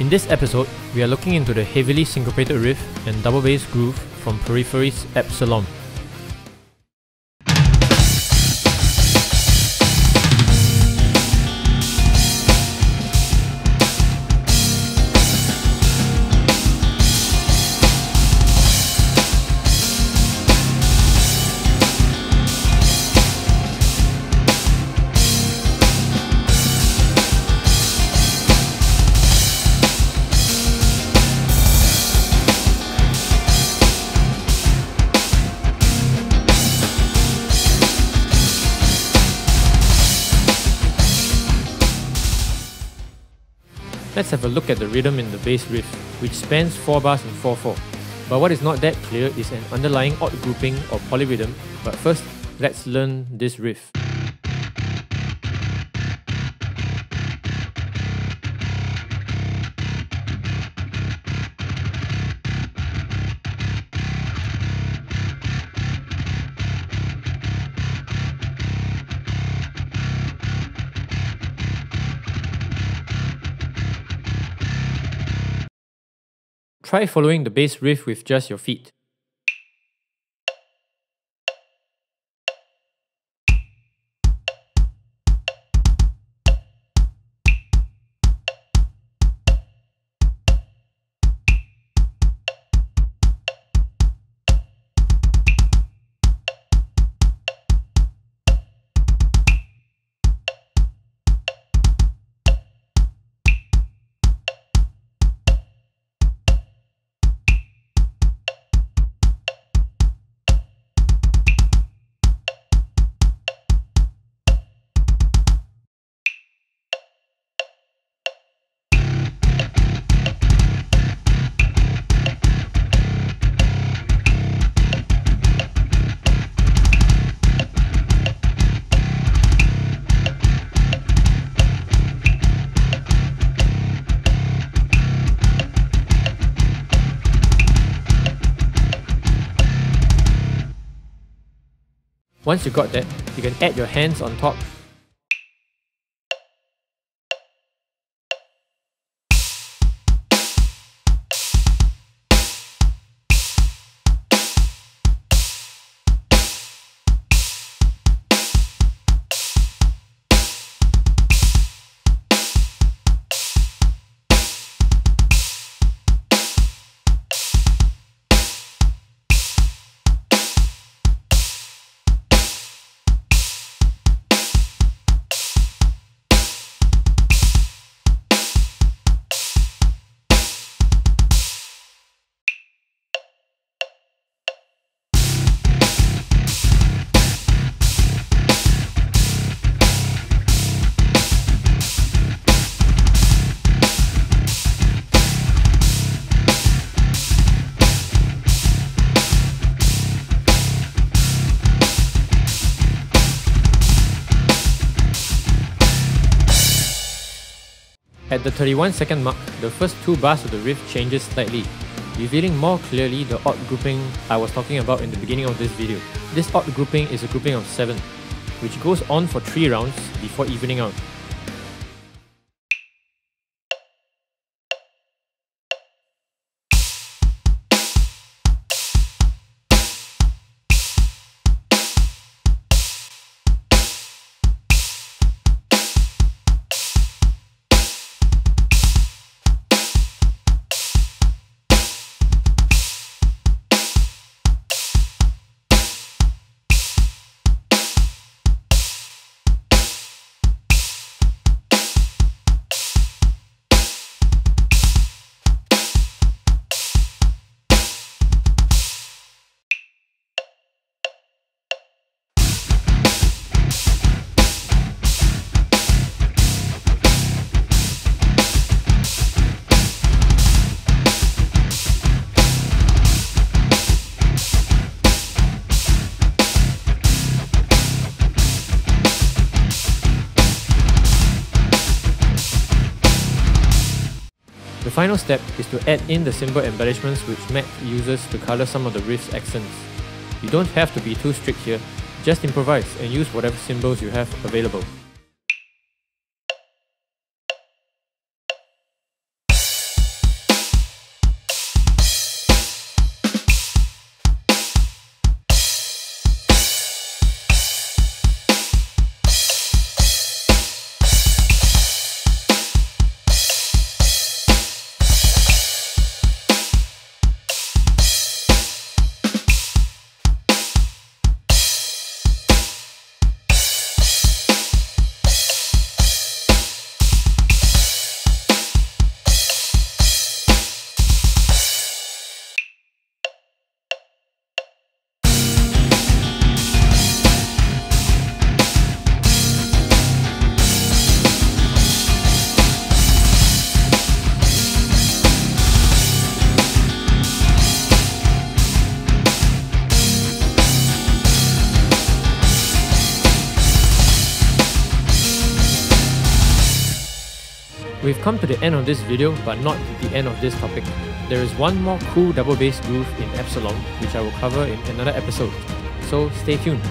In this episode, we are looking into the heavily syncopated riff and double bass groove from Periphery's Absolomb. Let's have a look at the rhythm in the bass riff, which spans 4 bars in 4-4. But what is not that clear is an underlying odd grouping or polyrhythm, but first, let's learn this riff. Try following the bass riff with just your feet. Once you got that, you can add your hands on top At the 31 second mark, the first two bars of the riff changes slightly, revealing more clearly the odd grouping I was talking about in the beginning of this video. This odd grouping is a grouping of 7, which goes on for 3 rounds before evening out. The final step is to add in the cymbal embellishments which Matt uses to colour some of the riff's accents. You don't have to be too strict here, just improvise and use whatever cymbals you have available. We've come to the end of this video, but not the end of this topic. There is one more cool double bass groove in Absolomb, which I will cover in another episode. So stay tuned.